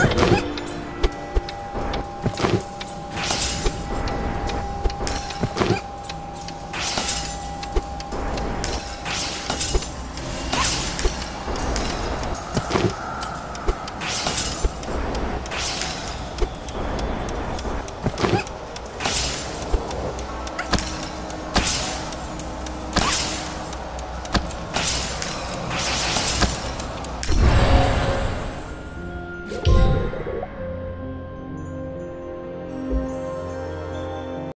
Ha ha ha!